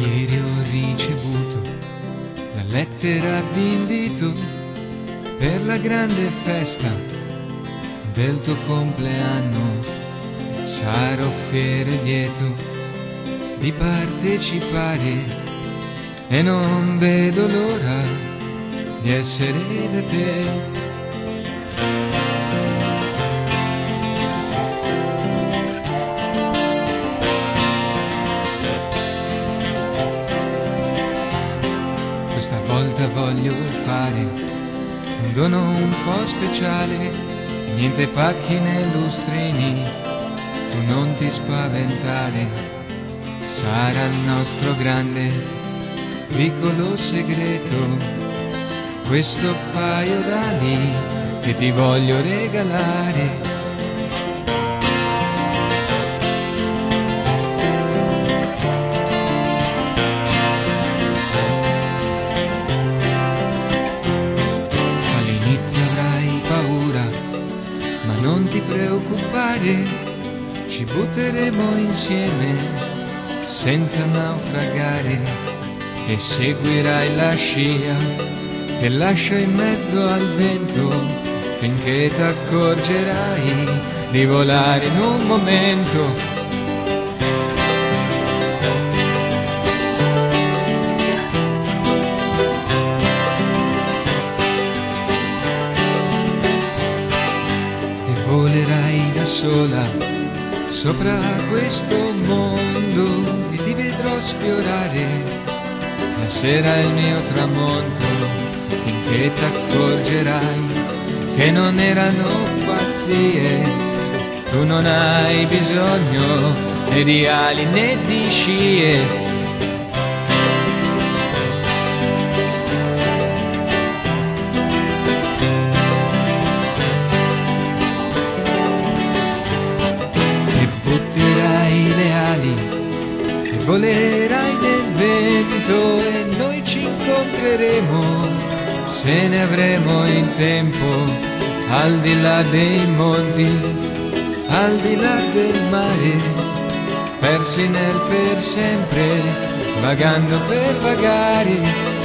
Ieri ho ricevuto la lettera d'invito per la grande festa del tuo compleanno. Sarò fiero e lieto di partecipare e non vedo l'ora di essere da te. Voglio fare un dono un po' speciale, niente pacchi né lustrini, tu non ti spaventare, sarà il nostro grande piccolo segreto, questo paio d'ali che ti voglio regalare. Preoccupare, ci butteremo insieme senza naufragare e seguirai la scia che lascia in mezzo al vento finché ti accorgerai di volare in un momento. Sola sopra questo mondo e ti vedrò sfiorare. La sera il mio tramonto finché ti accorgerai che non erano pazzie. Tu non hai bisogno né di ali né di scie volerai nel vento e noi ci incontreremo. Se ne avremo in tempo al di là dei monti, al di là del mare, persi nel per sempre, vagando per vagare